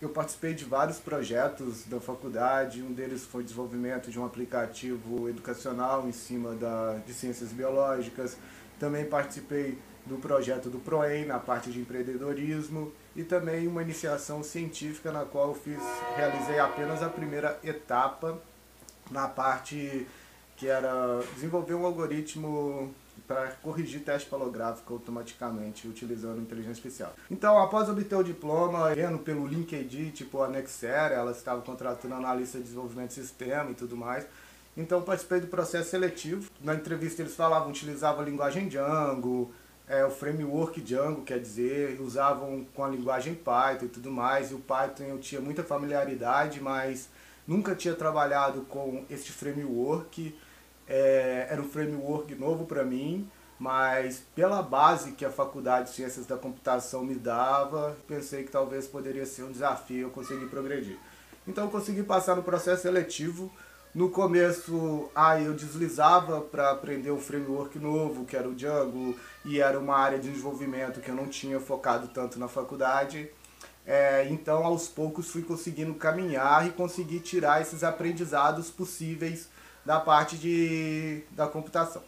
eu participei de vários projetos da faculdade, um deles foi o desenvolvimento de um aplicativo educacional em cima da, de ciências biológicas, também participei do projeto do PROEM na parte de empreendedorismo. E também uma iniciação científica na qual eu fiz, realizei apenas a primeira etapa na parte que era desenvolver um algoritmo para corrigir teste palográfico automaticamente utilizando inteligência artificial. Então, após obter o diploma, vendo pelo LinkedIn, tipo a Nexera, ela estava contratando analista de desenvolvimento de sistema e tudo mais. Então, participei do processo seletivo. Na entrevista, eles falavam, utilizavam a linguagem Django, é, o framework Django, quer dizer, usavam com a linguagem Python e tudo mais. E o Python eu tinha muita familiaridade, mas nunca tinha trabalhado com este framework. É, era um framework novo para mim, mas pela base que a Faculdade de Ciências da Computação me dava, pensei que talvez poderia ser um desafio eu conseguir progredir. Então eu consegui passar no processo seletivo. No começo, aí eu deslizava para aprender um framework novo, que era o Django, e era uma área de desenvolvimento que eu não tinha focado tanto na faculdade. É, então, aos poucos, fui conseguindo caminhar e conseguir tirar esses aprendizados possíveis da parte de, da computação.